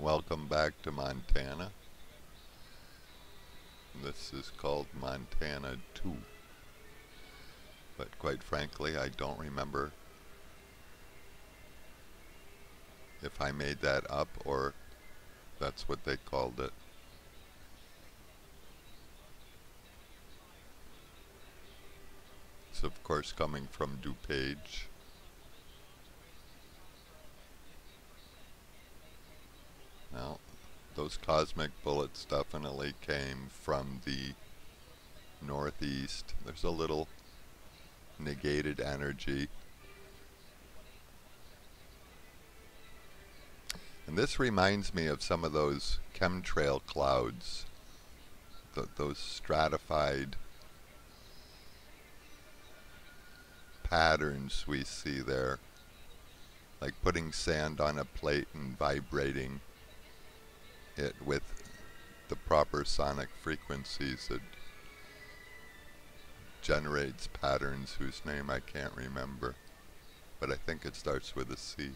Welcome back to Montana. This is called Montana 2. But quite frankly, I don't remember if I made that up or that's what they called it. It's of course coming from DuPage. Now, those cosmic bullets definitely came from the northeast. There's a little negated energy. And this reminds me of some of those chemtrail clouds, th those stratified patterns we see there, like putting sand on a plate and vibrating it with the proper sonic frequencies that generates patterns whose name I can't remember, but I think it starts with a C.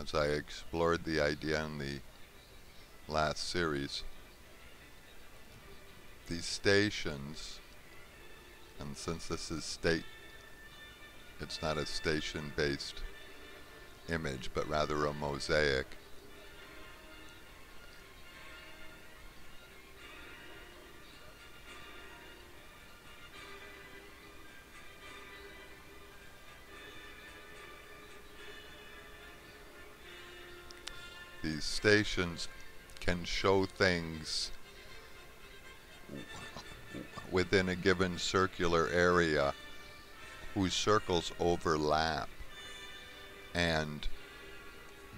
As I explored the idea in the last series, these stations and since this is state, it's not a station-based image, but rather a mosaic. These stations can show things within a given circular area whose circles overlap. And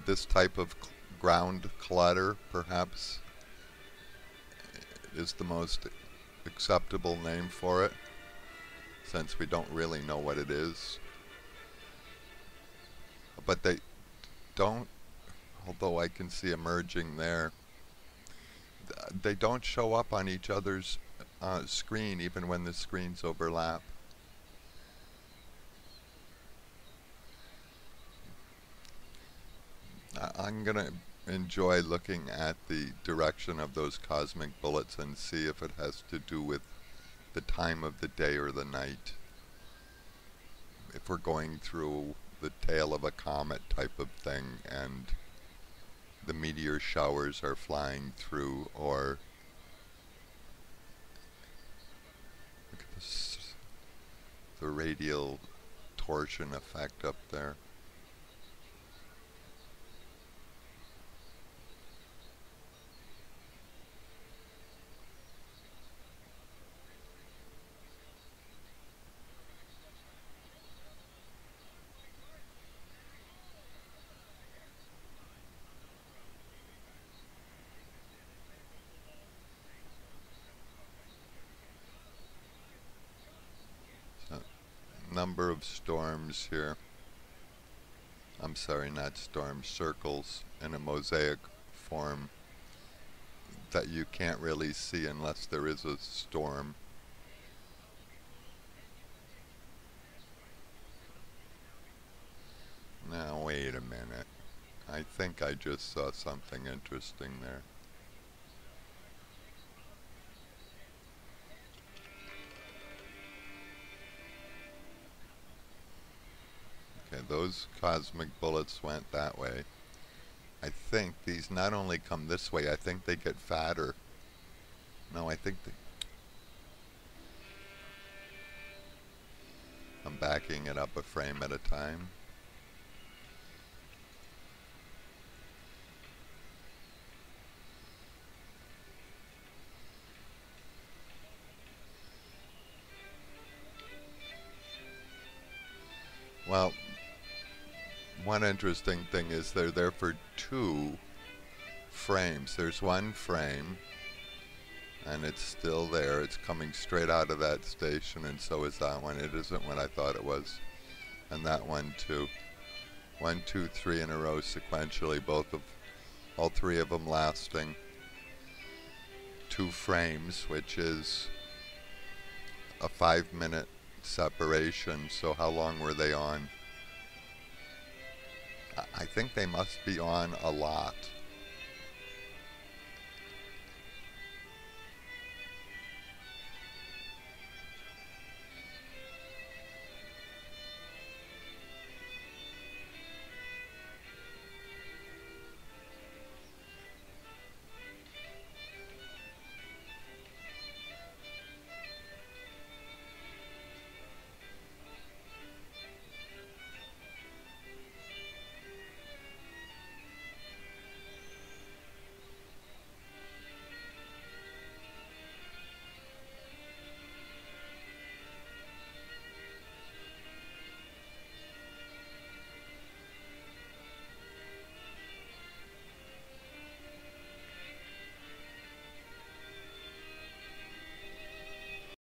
this type of cl ground clutter perhaps is the most acceptable name for it since we don't really know what it is. But they don't, although I can see emerging there, they don't show up on each other's uh, screen even when the screens overlap. I am going to enjoy looking at the direction of those cosmic bullets and see if it has to do with the time of the day or the night. If we're going through the tail of a comet type of thing and the meteor showers are flying through or the radial torsion effect up there. Number of storms here. I'm sorry, not storms, circles in a mosaic form that you can't really see unless there is a storm. Now wait a minute. I think I just saw something interesting there. Those cosmic bullets went that way. I think these not only come this way, I think they get fatter. No, I think they... I'm backing it up a frame at a time. Well, one interesting thing is they're there for two frames. There's one frame and it's still there. It's coming straight out of that station and so is that one. It isn't what I thought it was. And that one too. One, two, three in a row sequentially, both of, all three of them lasting two frames, which is a five minute separation. So how long were they on? I think they must be on a lot.